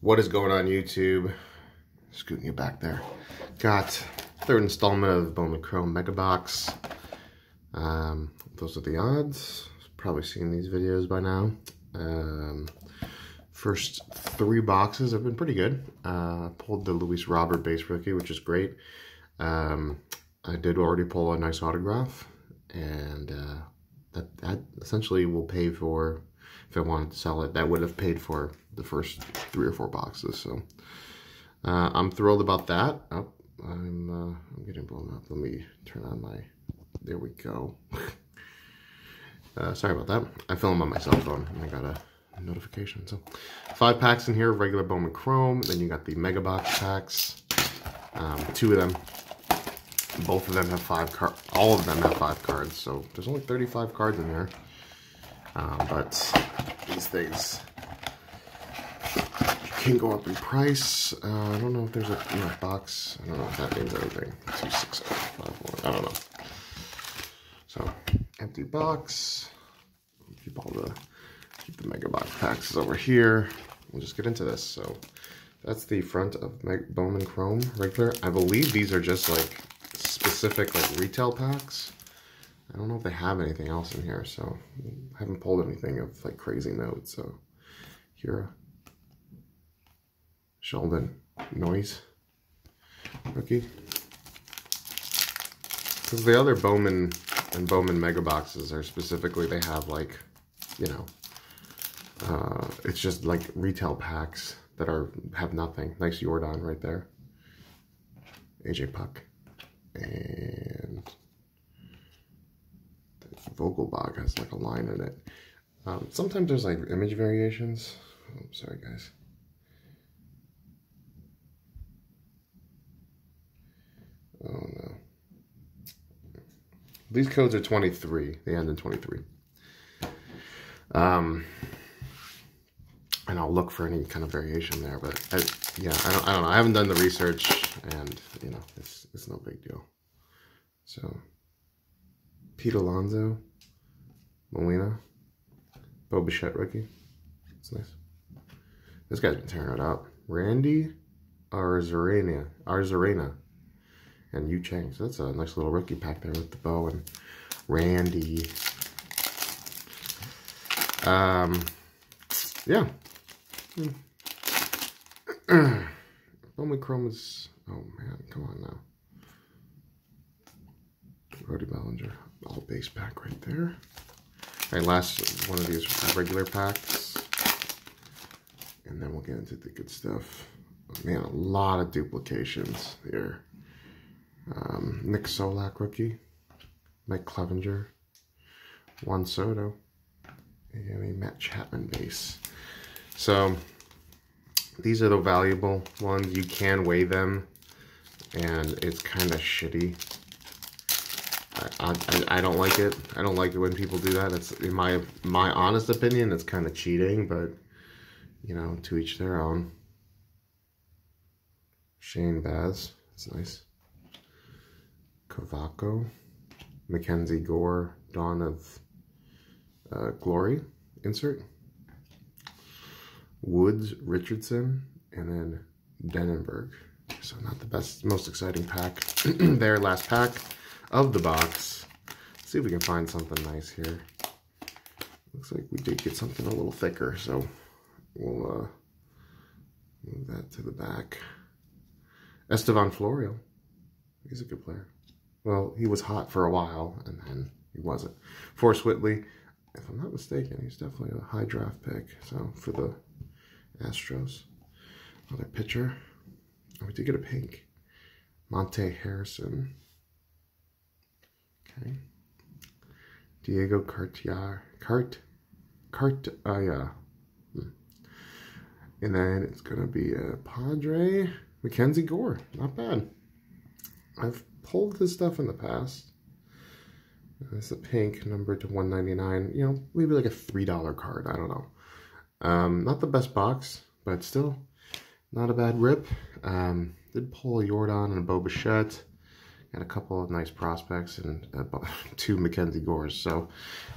What is going on YouTube? Scooting you back there. Got third installment of Bowman Chrome Mega Box. Um, those are the odds. Probably seen these videos by now. Um, first three boxes have been pretty good. Uh, pulled the Luis Robert base rookie, which is great. Um, I did already pull a nice autograph, and uh, that that essentially will pay for if I wanted to sell it. That would have paid for the first three or four boxes. So uh, I'm thrilled about that. Oh, I'm uh, I'm getting blown up. Let me turn on my. There we go. uh, sorry about that. I film on my cell phone and I got a notification. So five packs in here, regular Bowman Chrome. Then you got the Mega Box packs. Um, two of them. Both of them have five cards. All of them have five cards. So there's only 35 cards in there. Um, but these things can go up in price. Uh, I don't know if there's a you know, box. I don't know if that means anything. Two six five one. I don't know. So empty box. Keep all the keep the mega box packs over here. We'll just get into this. So that's the front of Meg Bowman Chrome regular. I believe these are just like specific like retail packs. I don't know if they have anything else in here, so I haven't pulled anything of like crazy notes. So here, Sheldon Neuse rookie. Because the other Bowman and Bowman mega boxes are specifically, they have like, you know, uh, it's just like retail packs that are have nothing. Nice Jordan right there. AJ Puk. And Vogelbach has like a line in it. Um, sometimes there's like image variations. Oh, sorry, guys. Oh no. These codes are 23. They end in 23. Um, and I'll look for any kind of variation there, but I, yeah, I don't, I don't know. I haven't done the research, and you know, it's it's no big deal. So, Pete Alonso, Molina, Bo Bichette rookie. That's nice. This guy's been tearing it up. Randy Arozarena, Arozarena, and Yu Chang. So that's a nice little rookie pack there with the bow and Randy. Um, yeah. Chrome is, oh man, come on now. Brody Bellinger, all base pack right there. All right, last one of these regular packs. And then we'll get into the good stuff. Man, a lot of duplications here. Um, Nick Solak rookie. Mike Clevinger. Juan Soto. And a Matt Chapman base. So, these are the valuable ones. You can weigh them. And it's kind of shitty. I, I, I, don't like it. I don't like it when people do that. It's in my my honest opinion. It's kind of cheating, but you know, to each their own. Shane Baz, that's nice. Cavaco, Mackenzie Gore, Dawn of uh, Glory, insert. Woods, Richardson, and then Denenberg. So not the best, most exciting pack there. Last pack of the box. Let's see if we can find something nice here. Looks like we did get something a little thicker, so we'll uh, move that to the back. Estevan Florial. He's a good player. Well, he was hot for a while, and then he wasn't. Forrest Whitley, if I'm not mistaken, he's definitely a high draft pick. So for the Astros. Another pitcher. Oh, we did get a pink. Monte Harrison. Okay. Diego Cartier. Cart. Cart. Oh, yeah. Hmm. And then it's going to be a Padre. Mackenzie Gore. Not bad. I've pulled this stuff in the past. It's a pink number to 199 You know, maybe like a $3 card. I don't know. Um, not the best box, but still not a bad rip. Um, did pull a Jordan and a Bo Bichette. Got a couple of nice prospects and uh, two Mackenzie Gores. So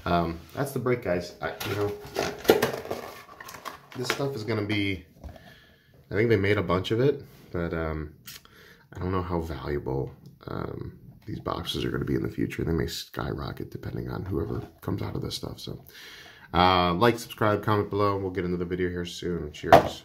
um, that's the break, guys. I, you know, this stuff is going to be I think they made a bunch of it, but um, I don't know how valuable um, these boxes are going to be in the future. They may skyrocket depending on whoever comes out of this stuff. So uh, like, subscribe, comment below, and we'll get into the video here soon. Cheers.